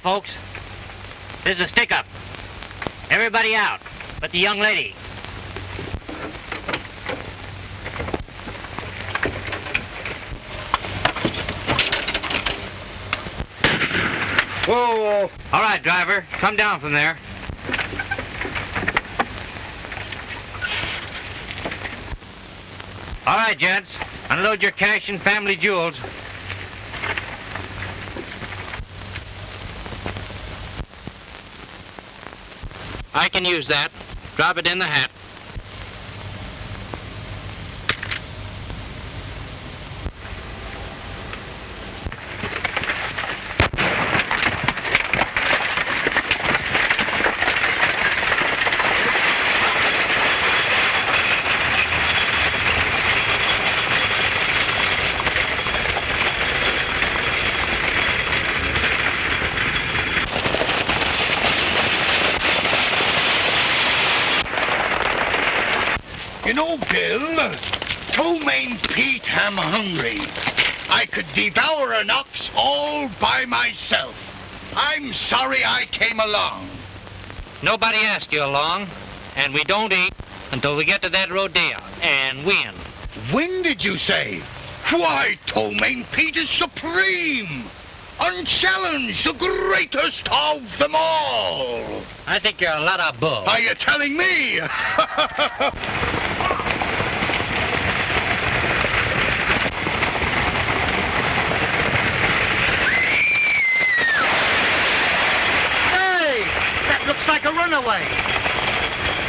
folks. This is a stick-up. Everybody out, but the young lady. Whoa! All right, driver, come down from there. All right, gents, unload your cash and family jewels. I can use that. Drop it in the hat. You know, Bill, Ptomaine Pete, I'm hungry. I could devour an ox all by myself. I'm sorry I came along. Nobody asked you along, and we don't eat until we get to that rodeo and win. When did you say? Why, Ptomaine Pete is supreme! Unchallenged, the greatest of them all! I think you're a lot of bull. Are you telling me? like a runaway.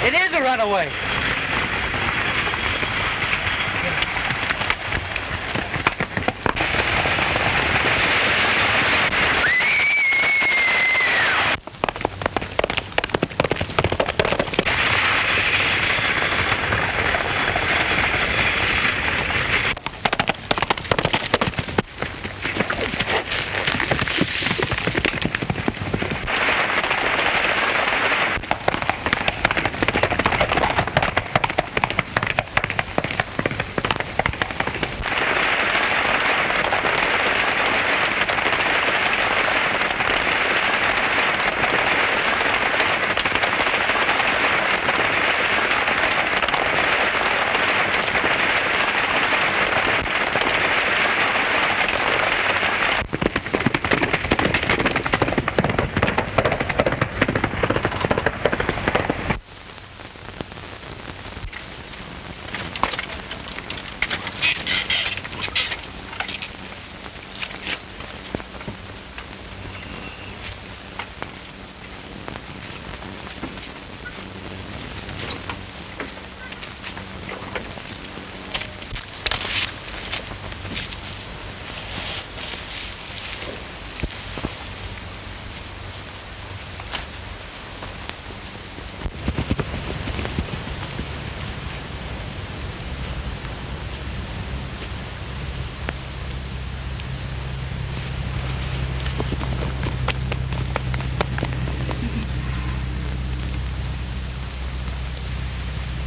It is a runaway.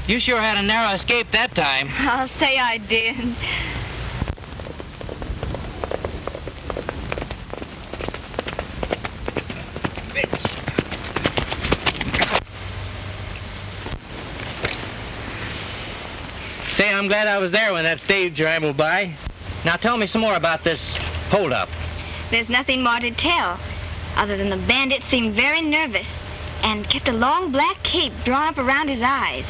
You sure had a narrow escape that time. I'll say I did. Say, I'm glad I was there when that stage rambled by. Now tell me some more about this holdup. There's nothing more to tell, other than the bandit seemed very nervous and kept a long black cape drawn up around his eyes.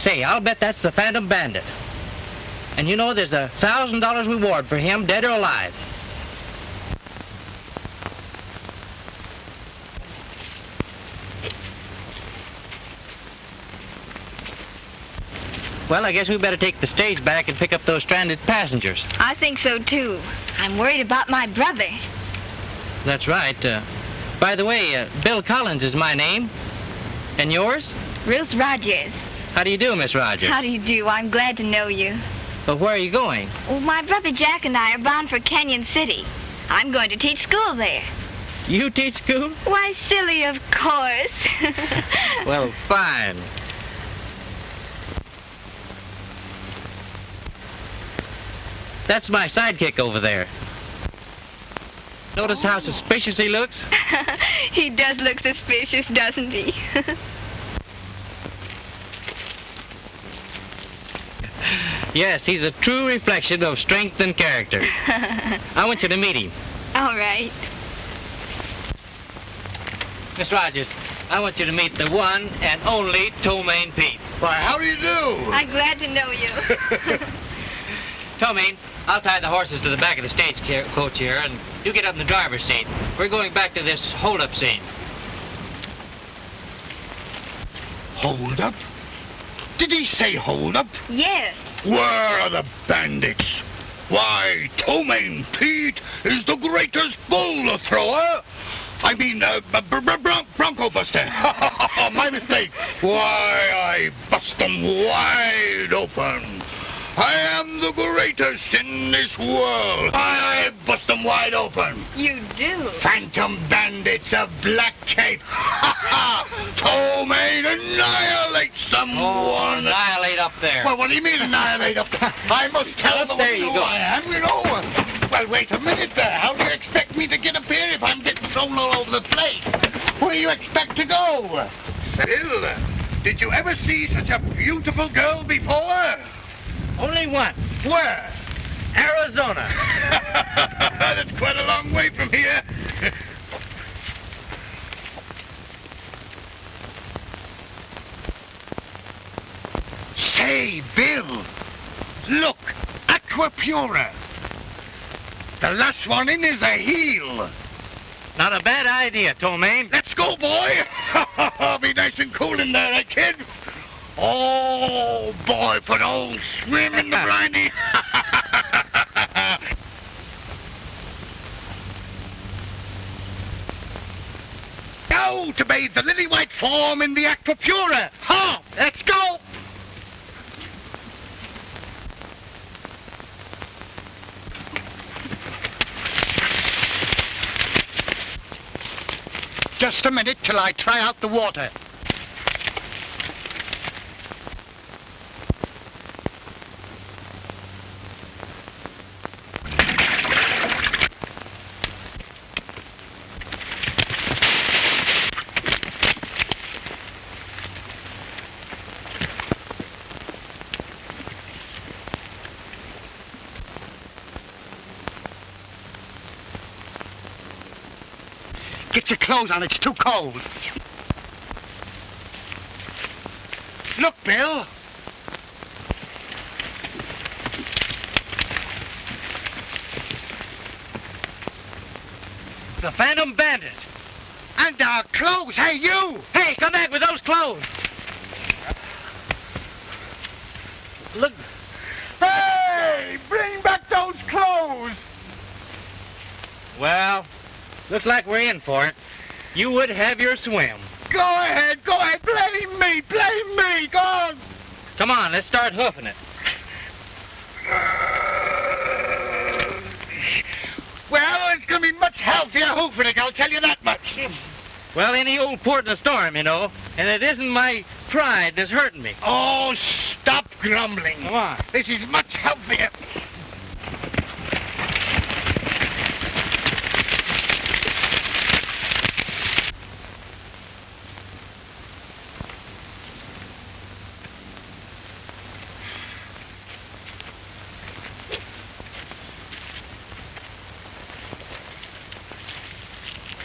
Say, I'll bet that's the Phantom Bandit. And you know there's a $1,000 reward for him, dead or alive. Well, I guess we better take the stage back and pick up those stranded passengers. I think so, too. I'm worried about my brother. That's right. Uh, by the way, uh, Bill Collins is my name. And yours? Ruth Rogers. How do you do, Miss Rogers? How do you do? I'm glad to know you. But where are you going? Well, my brother Jack and I are bound for Canyon City. I'm going to teach school there. You teach school? Why, silly, of course. Well, fine. That's my sidekick over there. Notice how suspicious he looks? he does look suspicious, doesn't he? Yes, he's a true reflection of strength and character. I want you to meet him. All right. Miss Rogers, I want you to meet the one and only Ptomaine Pete. Why, how do you do? I'm glad to know you. Ptomaine, I'll tie the horses to the back of the stagecoach here, and you get up in the driver's seat. We're going back to this hold-up scene. Hold up? Did he say hold up? yes. Where are the bandits? Why, Ptomaine Pete is the greatest bull thrower. I mean, uh, bron- Bronco Buster. My mistake. Why, I bust them wide open. I am the greatest in this world. I bust them wide open. You do. Phantom bandits of black cape. Ha ha! Ptomaine annihilates them one. Oh, annihilate up there. Well, what do you mean annihilate up there? I must tell them there you who go. I am, you know. Well, wait a minute there. How do you expect me to get up here if I'm getting thrown all over the place? Where do you expect to go? Bill, did you ever see such a beautiful girl before? Only one. Where? Arizona. That's quite a long way from here. Say, Bill, look, Aquapura. The last one in is a heel. Not a bad idea, Ptomaine. Let's go, boy. I'll Be nice and cool in there, eh, kid? Oh, boy, put old swim in the blindy. now to bathe the lily white form in the aquapura. Ha! Let's go. Just a minute till I try out the water. Get your clothes on, it's too cold. Look, Bill. The Phantom Bandit. And our clothes. Hey, you! Hey, come back with those clothes. Look, Hey! Bring back those clothes! well, looks like we're in for it. You would have your swim. Go ahead, go ahead. Blame me, blame me. Go on. Come on, let's start hoofing it. Well, it's going to be much healthier hoofing it, I'll tell you that much. Well, any old port in a storm, you know, and it isn't my pride that's hurting me. Oh, stop grumbling. Come on. This is much healthier.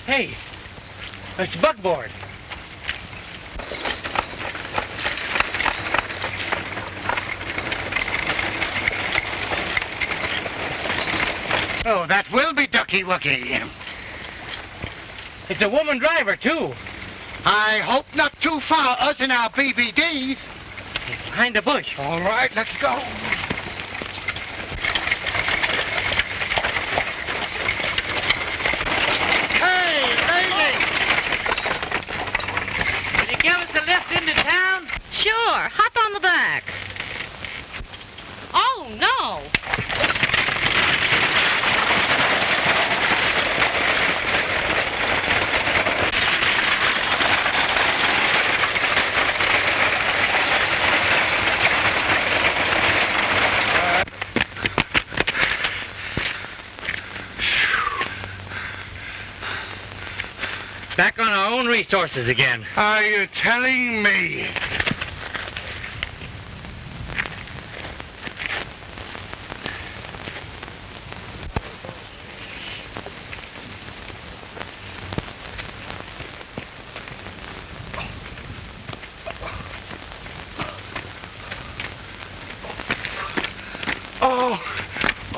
Hey, it's buckboard. Oh, that will be Ducky Wucky. It's a woman driver, too. I hope not too far, us and our BBDs. Behind the bush. All right, let's go. Hey, lady! Can you give us a lift into town? Sure, hop on the back. Oh, no. Back on our own resources again. Are you telling me?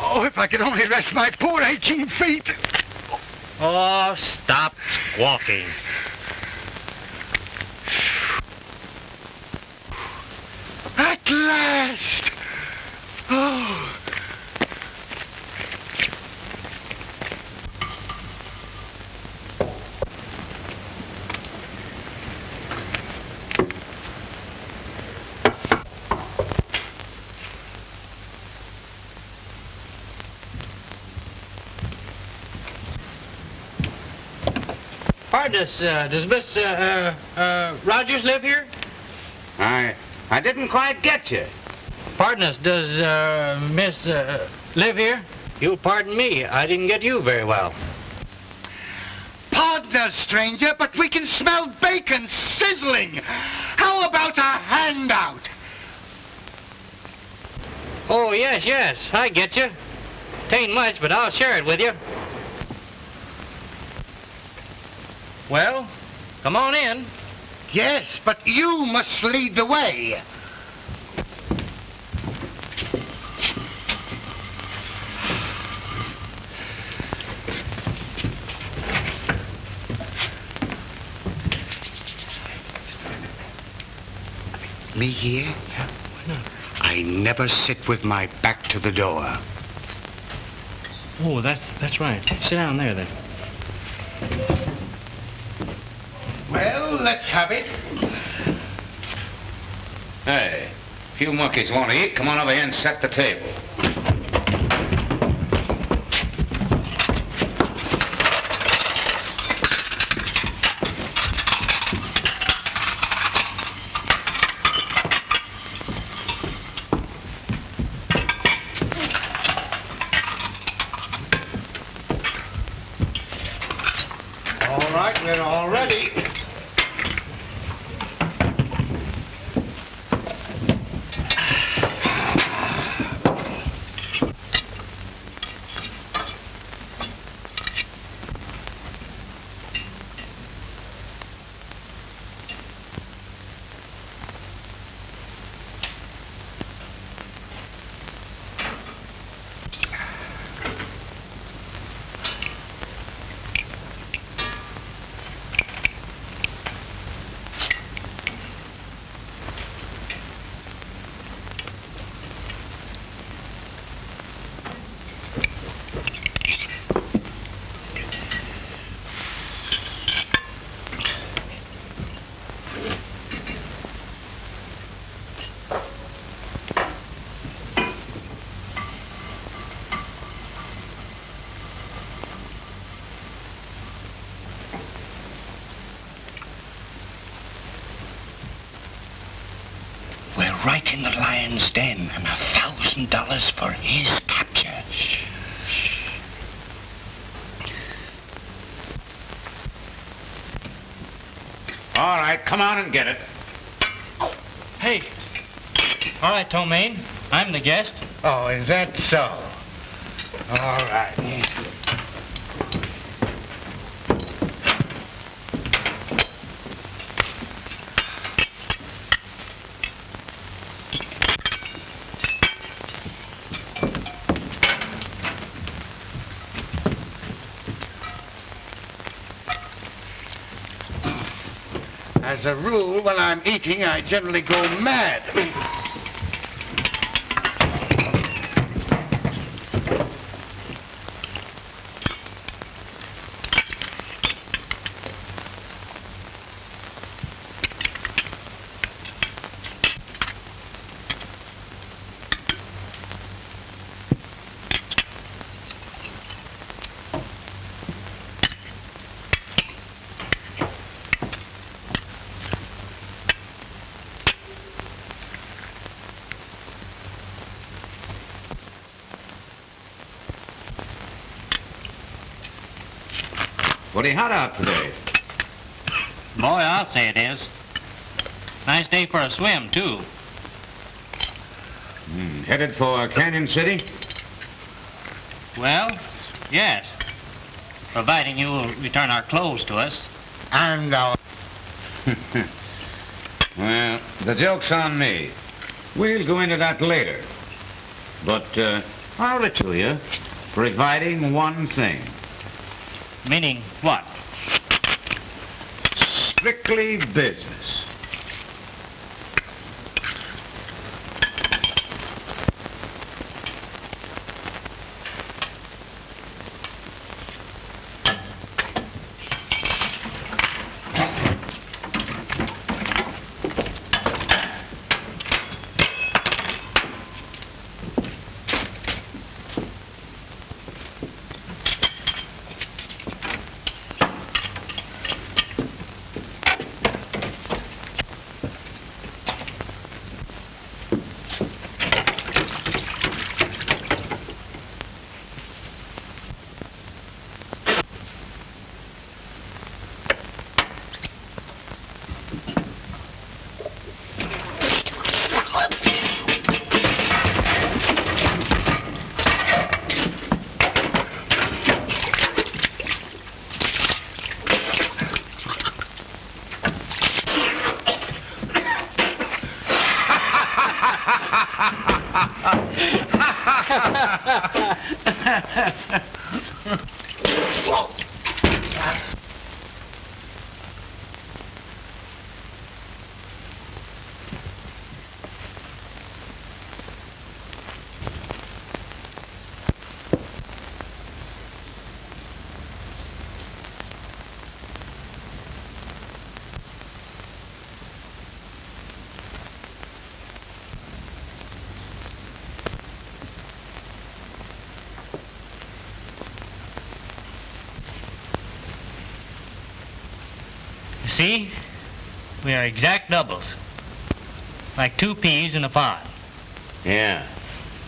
Oh, could only rest my poor aching feet. Oh, stop walking. At last! Oh. Pardon us, uh, does Miss uh, uh, uh, Rogers live here? I, I didn't quite get you. Pardon us, does uh, Miss uh, live here? You'll pardon me, I didn't get you very well. Pardon us, stranger, but we can smell bacon sizzling. How about a handout? Oh, yes, yes, I get you. Tain't much, but I'll share it with you. Well, come on in. Yes, but you must lead the way. Me here? Yeah, why not? I never sit with my back to the door. Oh, that's that's right. Sit down there then. It. Hey, if you monkeys want to eat, come on over here and set the table. All right, we're all ready. We're right in the lion's den, and a thousand dollars for his capture. All right, come on and get it. Hey. All right, Ptomaine. I'm the guest. Oh, is that so? All right. As a rule, when I'm eating, I generally go mad. Pretty hot out today. Boy, I'll say it is. Nice day for a swim, too. Hmm, headed for Canyon City? Well, yes. Providing you will return our clothes to us. And our Well, the joke's on me. We'll go into that later. But uh, I'll let to you, providing one thing. Meaning what? Strictly business. You see? We are exact doubles. Like two peas in a pod. Yeah.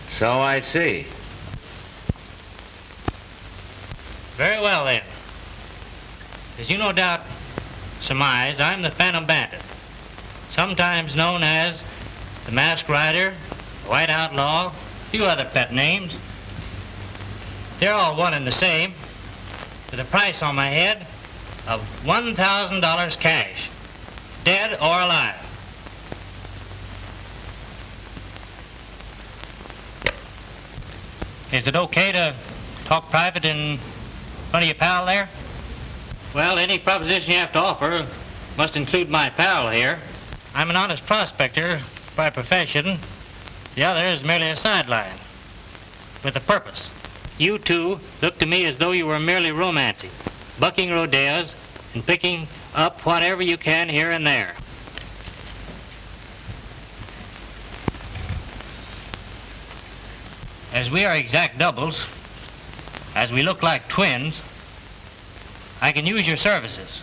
So I see. Very well, then. As you no doubt surmise, I'm the Phantom Bandit, sometimes known as the Masked Rider, the White Outlaw, a few other pet names. They're all one and the same, with a price on my head of $1,000 cash, dead or alive. Is it okay to talk private in front of your pal there? Well, any proposition you have to offer must include my pal here. I'm an honest prospector by profession. The other is merely a sideline with a purpose. You two look to me as though you were merely romancing, bucking rodeos, and picking up whatever you can here and there. As we are exact doubles, as we look like twins, I can use your services.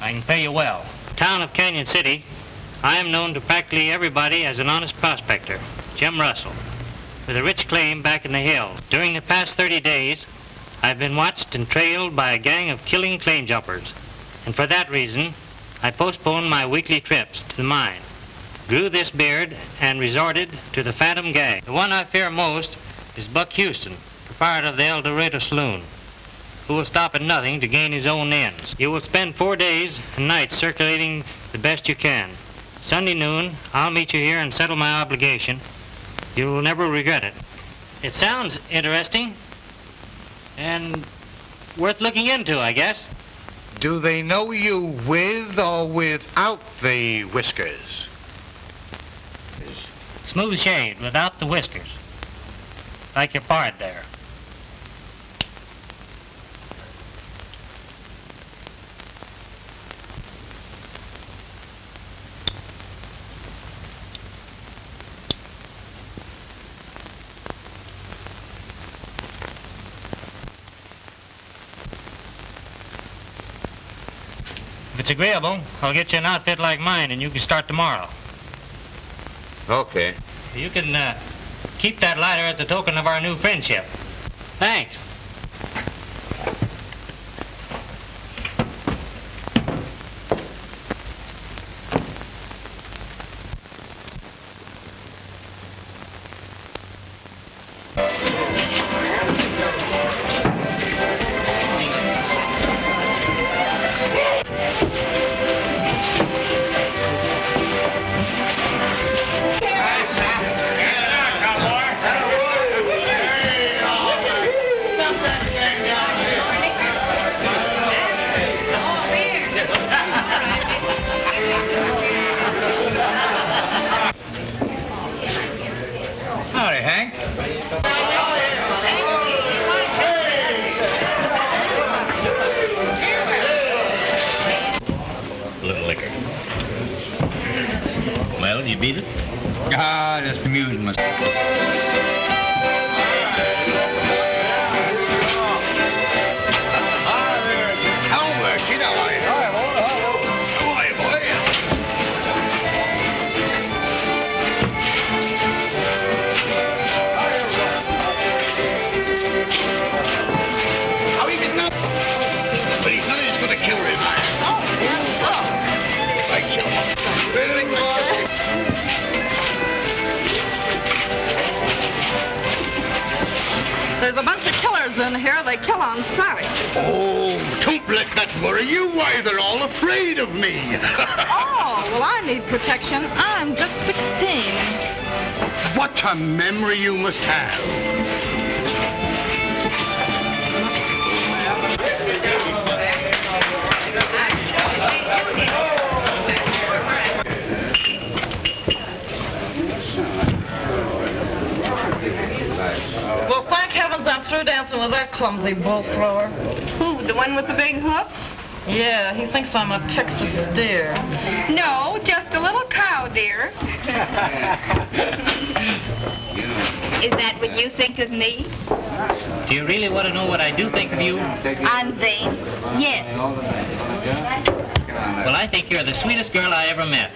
I can pay you well. Town of Canyon City, I am known to practically everybody as an honest prospector, Jim Russell, with a rich claim back in the hills. During the past 30 days, I've been watched and trailed by a gang of killing claim jumpers, and for that reason, I postponed my weekly trips to the mine, grew this beard, and resorted to the Phantom Gang. The one I fear most is Buck Houston, proprietor of the El Dorado Saloon, who will stop at nothing to gain his own ends. You will spend four days and nights circulating the best you can. Sunday noon, I'll meet you here and settle my obligation. You will never regret it. It sounds interesting and worth looking into, I guess. Do they know you with or without the whiskers? Smooth shaved, without the whiskers. Like your pard there. If it's agreeable, I'll get you an outfit like mine and you can start tomorrow. Okay. You can uh, keep that lighter as a token of our new friendship. Thanks. Beat it? Ah, just amusing myself. Here. They kill on sight. Oh, don't let that worry you. Why, they're all afraid of me. Oh, well, I need protection. I'm just 16. what a memory you must have. Heavens through dancing with that clumsy bull thrower. Who, the one with the big hooves? Yeah, he thinks I'm a Texas steer. No, just a little cow, dear. Is that what you think of me? Do you really want to know what I do think of you? I'm vain. Yes. Well, I think you're the sweetest girl I ever met.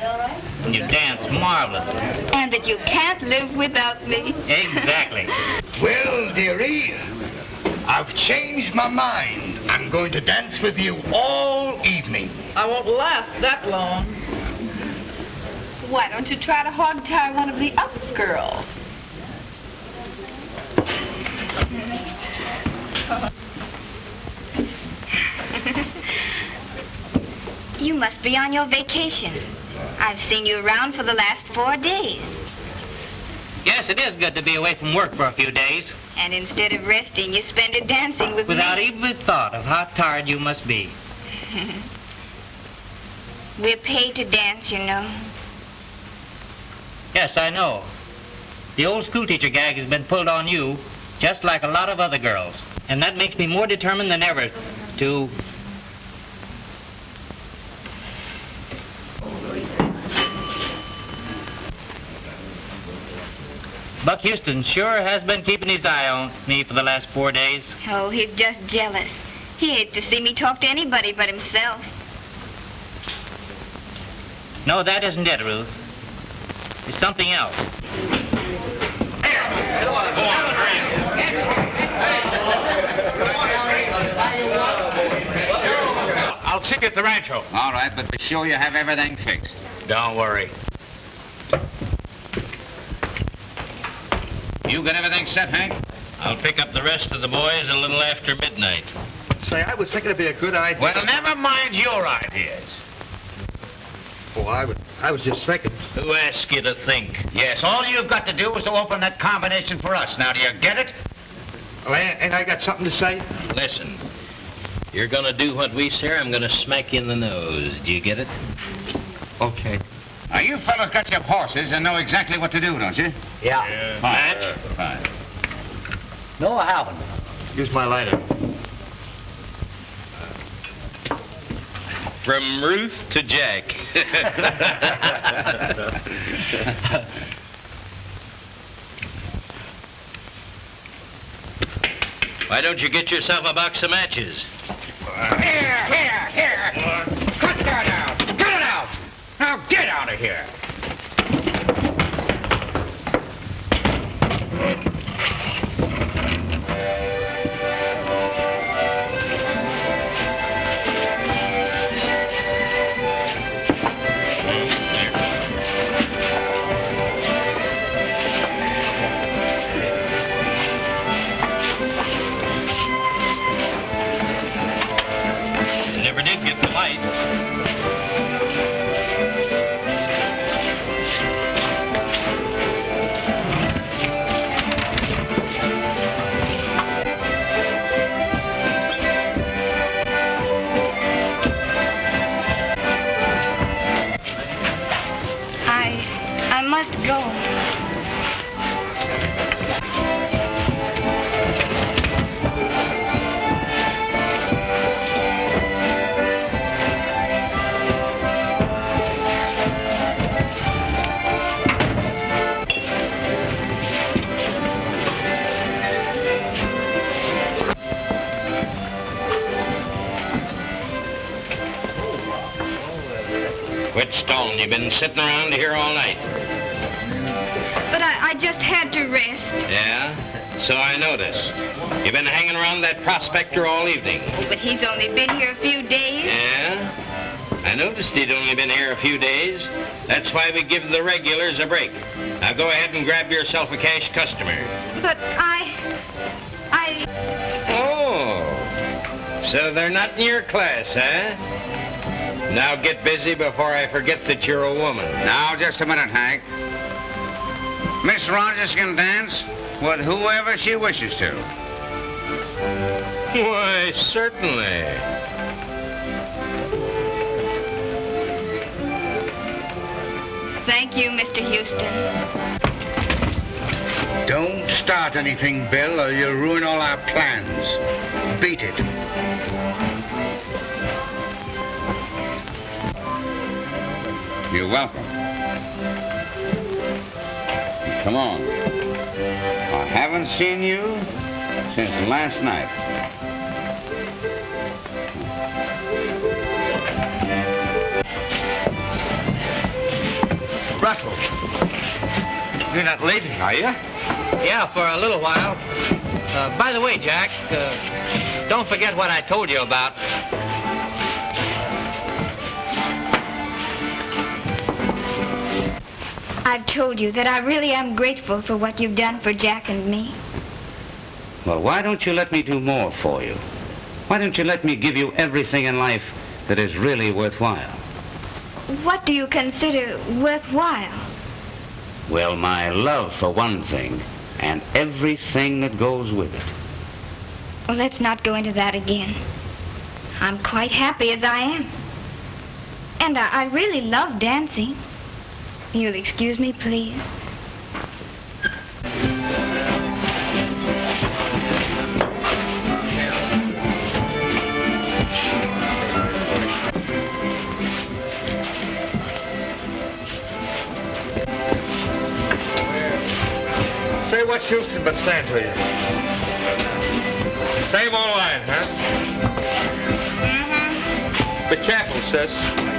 And you dance marvelously. And that you can't live without me. Exactly. Well, dearie, I've changed my mind. I'm going to dance with you all evening. I won't last that long. Why don't you try to hog tie one of the up girls? you must be on your vacation. I've seen you around for the last four days. Yes, it is good to be away from work for a few days And instead of resting, you spend it dancing with without me. even a thought of how tired you must be. We're paid to dance, you know. Yes, I know. The old schoolteacher gag has been pulled on you, just like a lot of other girls. And that makes me more determined than ever to... Buck Houston sure has been keeping his eye on me for the last four days. Oh, he's just jealous. He hates to see me talk to anybody but himself. No, that isn't it, Ruth. It's something else. I'll see you at the rancho. All right, but be sure you have everything fixed. Don't worry. You got everything set, Hank? I'll pick up the rest of the boys a little after midnight. Say, I was thinking it'd be a good idea. Well, never mind your ideas. Oh, I was, I was just thinking. Who asked you to think? Yes, all you've got to do is to open that combination for us. Now, do you get it? Oh, and, and I got something to say. Listen, You're gonna do what we say, I'm gonna smack you in the nose. Do you get it? Okay. Now, you fellows got your horses and know exactly what to do, don't you? Yeah. Fine. Fine. No, I haven't. Use my lighter. From Ruth to Jack. Why don't you get yourself a box of matches? Here, here, here. Cut that out. Out. Now get out of here. Sitting around here all night. But I, I just had to rest. Yeah? So I noticed. You've been hanging around that prospector all evening. But he's only been here a few days. Yeah? I noticed he'd only been here a few days. That's why we give the regulars a break. Now go ahead and grab yourself a cash customer. But I, I, Oh. So they're not in your class, huh? Now get busy before I forget that you're a woman. Now, just a minute, Hank. Miss Rogers can dance with whoever she wishes to. Why, certainly. thank you, Mr. Houston. Don't start anything, Bill, or you'll ruin all our plans. Beat it. You're welcome. Come on. I haven't seen you since last night. Russell. You're not leaving, are you? Yeah, for a little while. Uh, by the way, Jack, uh, don't forget what I told you about. I've told you that I really am grateful for what you've done for Jack and me. Well, why don't you let me do more for you? Why don't you let me give you everything in life that is really worthwhile? What do you consider worthwhile? Well, my love for one thing, and everything that goes with it. Well, let's not go into that again. I'm quite happy as I am. And I, I really love dancing. You'll excuse me, please. Say what's Houston been saying to you? Same old line, huh? Mm-hmm. Be careful, sis.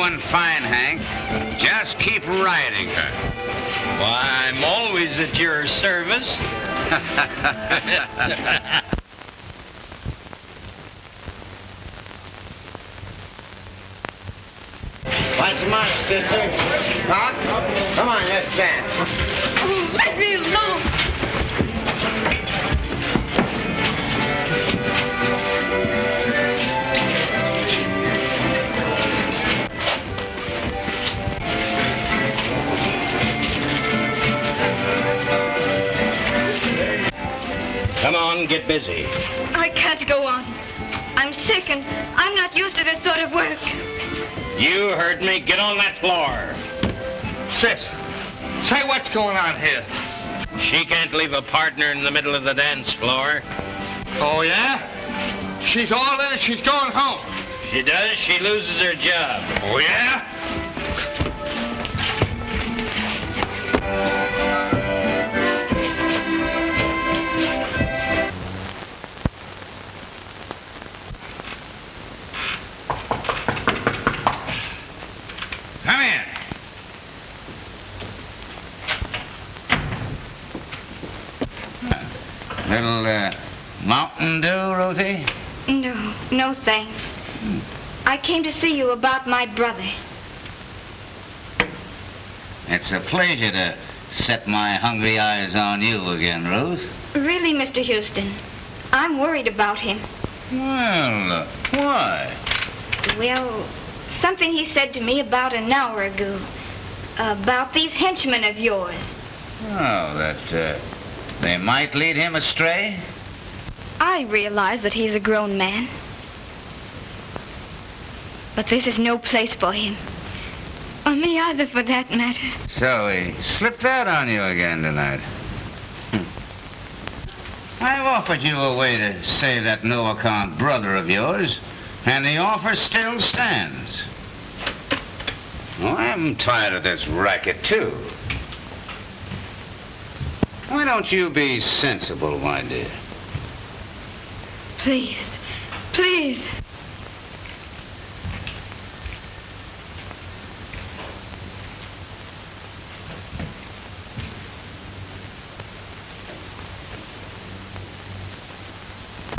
Doing fine, Hank. Just keep riding her. Why, I'm always at your service. floor. Sis, say what's going on here? She can't leave a partner in the middle of the dance floor. Oh, yeah? She's all in it. She's going home. She does, she loses her job. Oh, yeah? Little uh, Mountain Dew, Ruthie? No, no thanks. I came to see you about my brother. It's a pleasure to set my hungry eyes on you again, Ruth. Really, Mr. Houston, I'm worried about him. Well, uh, why? Well, something he said to me about an hour ago. About these henchmen of yours. Oh, that uh, they might lead him astray? I realize that he's a grown man. But this is no place for him. Or me either, for that matter. So he slipped out on you again tonight. Hmm. I've offered you a way to save that no-account brother of yours, and the offer still stands. Well, I'm tired of this racket, too. Why don't you be sensible, my dear? Please, please.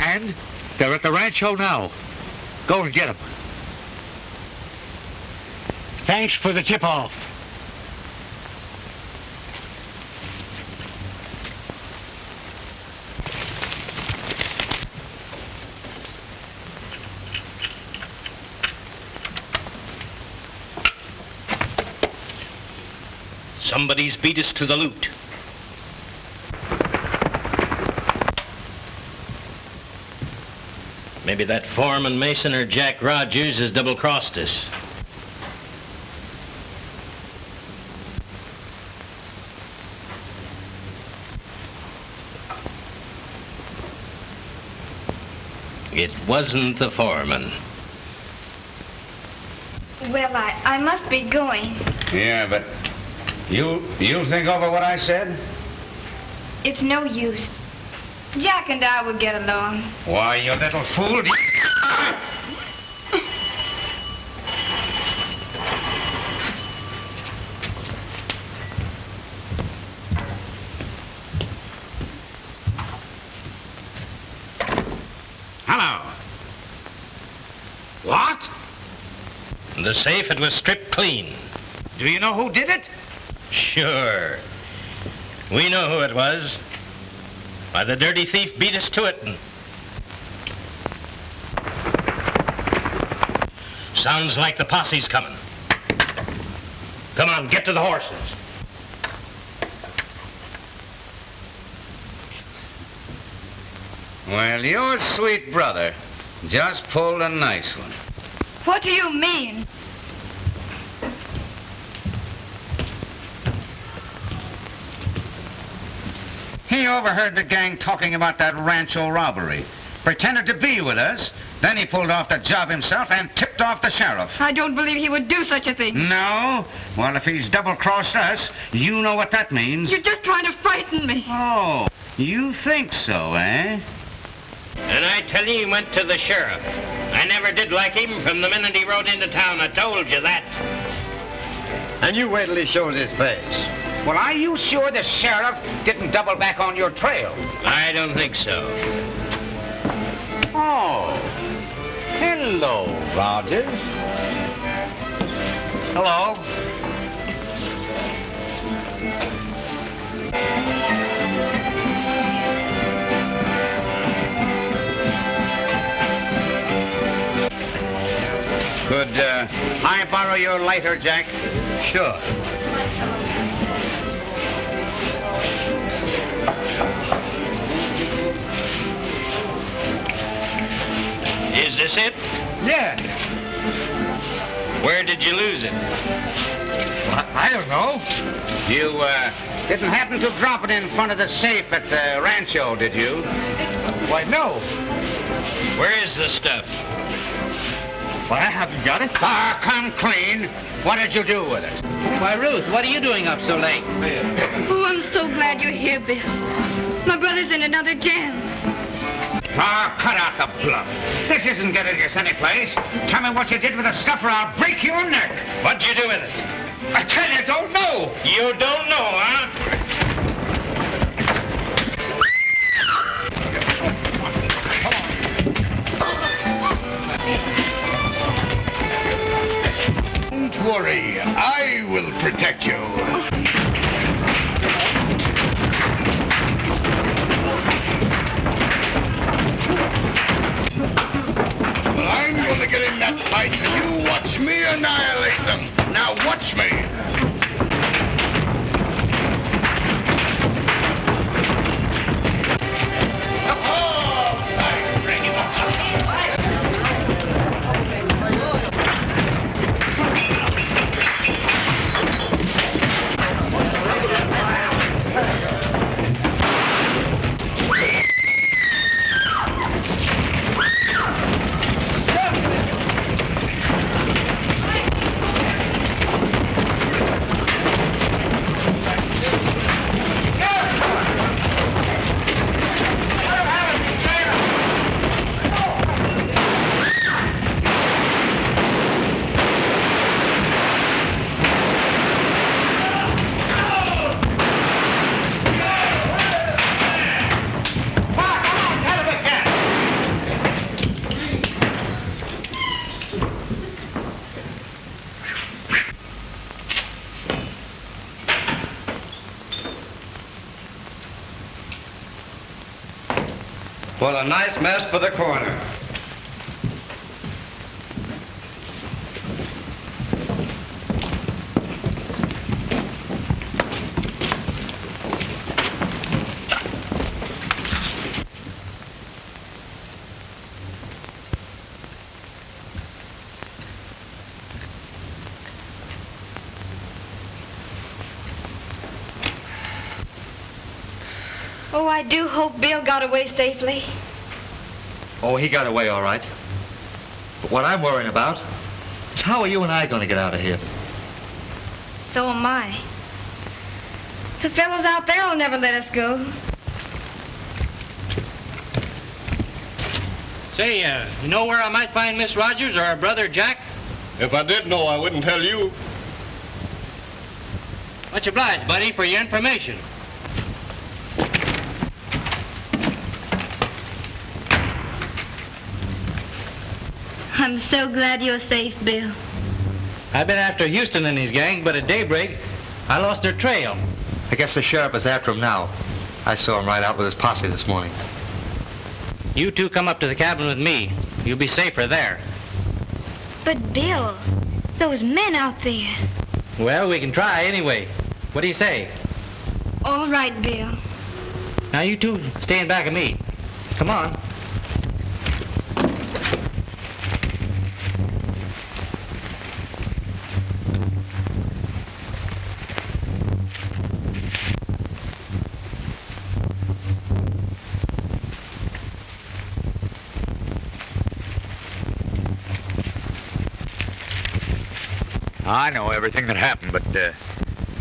And they're at the rancho now. Go and get them. Thanks for the tip-off. Somebody's beat us to the loot. Maybe that foreman Mason or Jack Rogers has double-crossed us. It wasn't the foreman. Well, I, I must be going. Yeah, but you you'll think over what I said? It's no use. Jack and I will get along. Why, you little fool. Hello. What? The safe, it was stripped clean. Do you know who did it? Sure. We know who it was. Why, the dirty thief beat us to it. And... Sounds like the posse's coming. Come on, get to the horses. Well, your sweet brother just pulled a nice one. What do you mean? He overheard the gang talking about that rancho robbery. Pretended to be with us. Then he pulled off the job himself and tipped off the sheriff. I don't believe he would do such a thing. No? Well, if he's double-crossed us, you know what that means. You're just trying to frighten me. Oh, you think so, eh? And I tell you, he went to the sheriff. I never did like him from the minute he rode into town. I told you that. And you wait till he shows his face. Well, are you sure the sheriff didn't double back on your trail? I don't think so. Oh. Hello, Rogers. Hello. Could uh, I borrow your lighter, Jack? Sure. Again. Where did you lose it? I, I don't know. You uh, didn't happen to drop it in front of the safe at the rancho, did you? Why, no. Where is the stuff? Why, I haven't got it. Ah, come clean. What did you do with it? Why, Ruth, what are you doing up so late? Oh, I'm so glad you're here, Bill. My brother's in another jam. Ah, cut out the bluff. This isn't getting us anyplace. Tell me what you did with the stuff or I'll break your neck. What'd you do with it? I tell you, don't know. You don't know, huh? Don't worry. I will protect you. Well, I'm to get in that fight, and you watch me annihilate them. Now watch me. A nice mess for the corner. Oh, I do hope Bill got away safely. Oh, he got away all right. But what I'm worrying about is how are you and I going to get out of here? So am I. The fellows out there will never let us go. Say, uh, you know where I might find Miss Rogers or her brother Jack? If I did know, I wouldn't tell you. Much obliged, buddy, for your information. I'm so glad you're safe, Bill. I've been after Houston and his gang, but at daybreak, I lost their trail. I guess the sheriff is after him now. I saw him ride out with his posse this morning. You two come up to the cabin with me. You'll be safer there. But, Bill, those men out there. Well, we can try anyway. What do you say? All right, Bill. Now you two stay in back of me. Come on. I know everything that happened, but uh,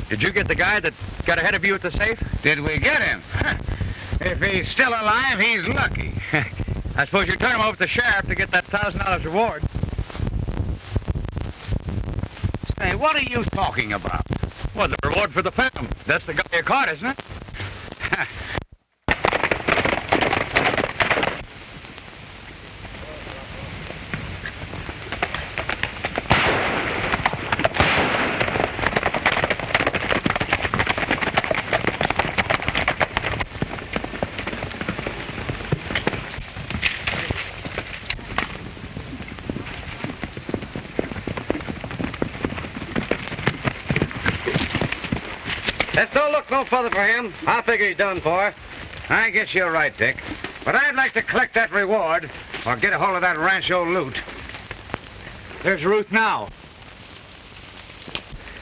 did you get the guy that got ahead of you at the safe? Did we get him? if he's still alive, he's lucky. I suppose you turn him over to the sheriff to get that thousand dollars reward. Say, what are you talking about? Well, the reward for the phantom. That's the guy you caught, isn't it? Let's don't look no further for him. I figure he's done for. I guess you're right, Dick. But I'd like to collect that reward or get a hold of that rancho loot. There's Ruth now.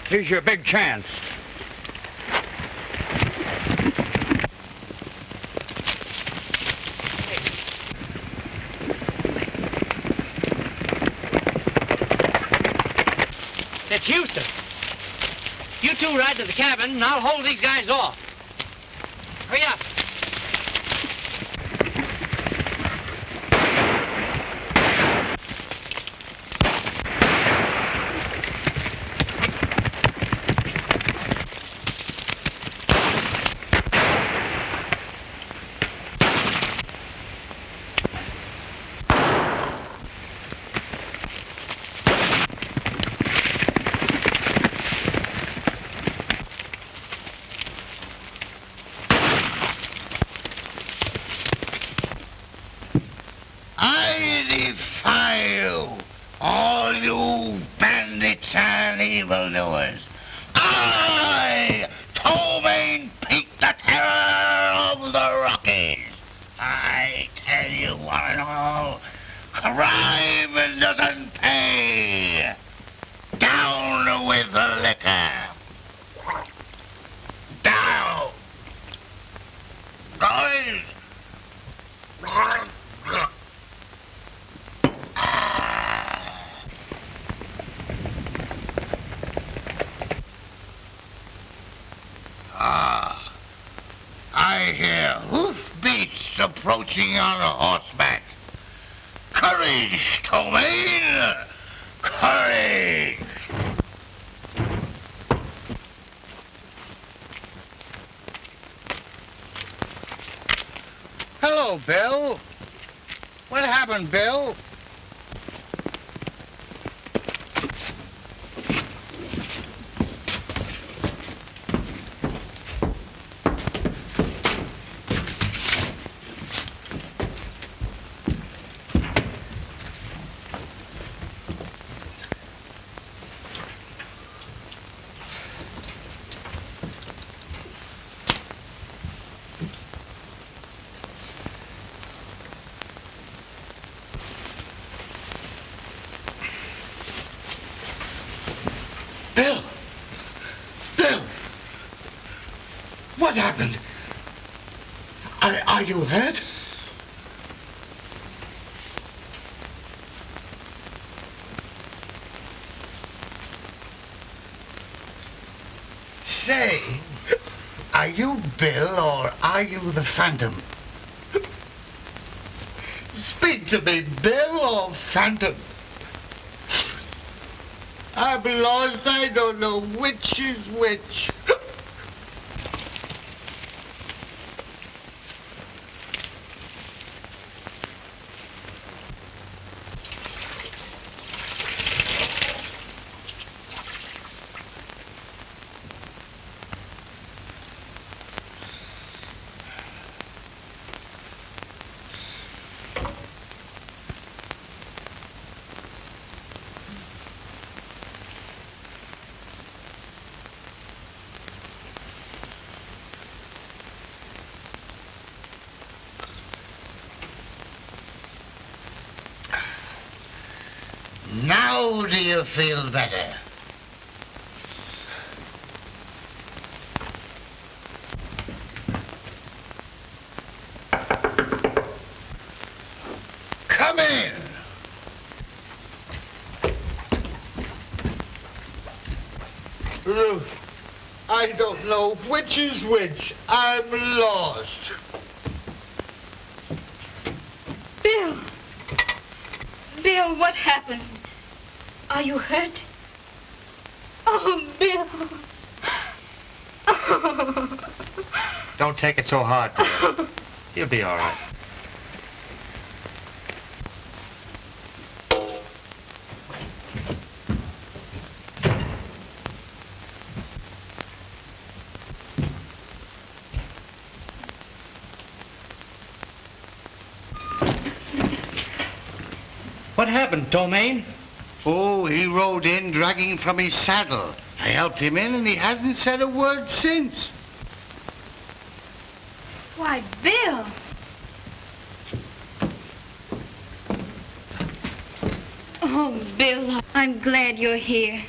Here's your big chance. It's Houston. You two ride to the cabin, and I'll hold these guys off. Hurry up. I defy you, all you bandits and evildoers. I, Ptomaine Pete, the the Rockies. I tell you one and all, crime doesn't pay. Down with the liquor. Down. Going. Ah, I hear hoofbeats on a horseback. Courage, Ptomaine! Courage! Hello, Bill. What happened? Bill! Bill! What happened? Are, hurt? Say, are you Bill or are you the Phantom? Speak to me, Bill or Phantom. I'm lost. I don't know which is which. Now do you feel better? Come in. Ruth, I don't know which is which. I'm lost. Bill! Bill, what happened? Are you hurt? Oh, Bill! Don't take it so hard, Bill. You'll be all right. What happened, Ptomaine? Oh, he rode in dragging from his saddle. I helped him in and he hasn't said a word since. Why, Bill! Oh, Bill, I'm glad you're here.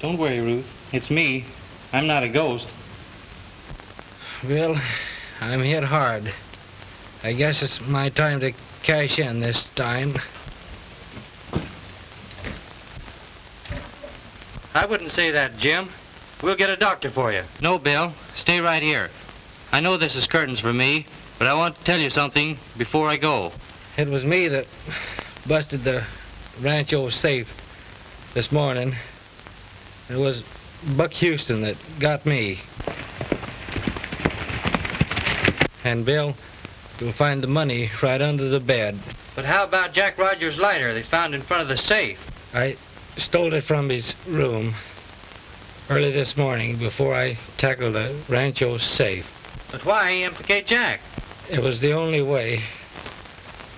Don't worry, Ruth. It's me. I'm not a ghost. Bill, I'm hit hard. I guess it's my time to cash in this time. I wouldn't say that, Jim. We'll get a doctor for you. No, Bill. Stay right here. I know this is curtains for me, but I want to tell you something before I go. It was me that busted the Rancho safe this morning. It was Buck Houston that got me. And Bill, you'll find the money right under the bed. But how about Jack Rogers' lighter they found in front of the safe? I stole it from his room early this morning before I tackled the Rancho safe. But why implicate Jack? It was the only way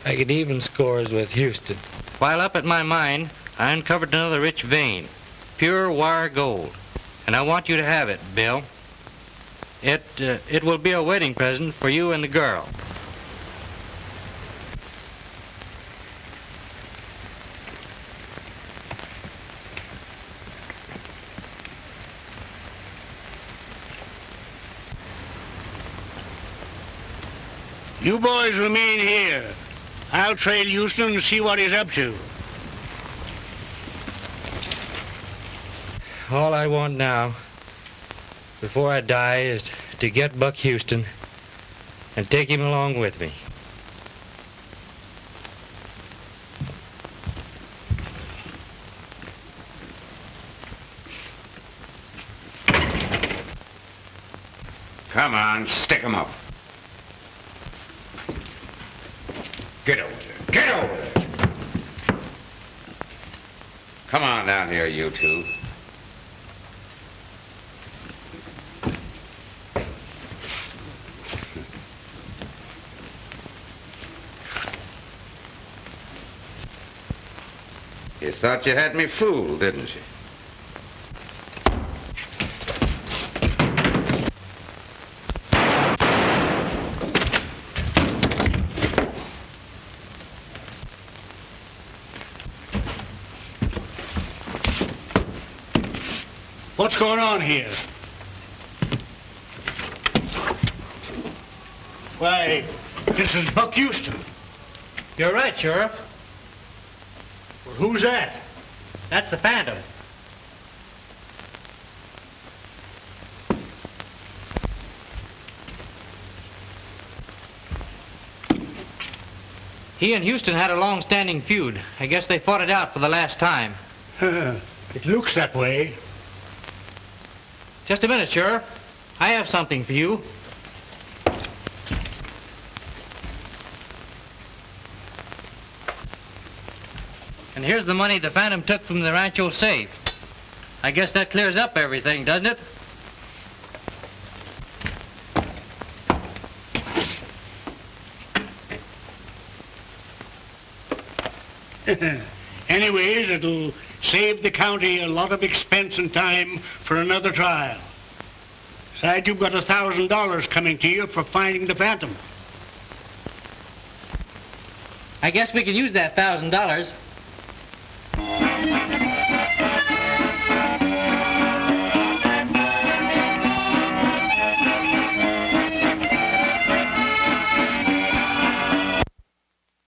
I could even scores with Houston. While up at my mine, I uncovered another rich vein, pure wire gold. And I want you to have it, Bill. It, uh, it will be a wedding present for you and the girl. You boys remain here. I'll trail Houston and see what he's up to. All I want now, before I die, is to get Buck Houston and take him along with me. Come on, stick 'em up. Get over there. Get over there. Come on down here, you two. You thought you had me fooled, didn't you? What's going on here? Why, this is Buck Houston. You're right, Sheriff. Well, who's that? That's the Phantom. He and Houston had a long-standing feud. I guess they fought it out for the last time. it looks that way. Just a minute, Sheriff. I have something for you. And here's the money the Phantom took from the Rancho safe. I guess that clears up everything, doesn't it? Anyways, it'll save the county a lot of expense and time for another trial. Besides, you've got a thousand dollars coming to you for finding the Phantom. I guess we can use that thousand dollars.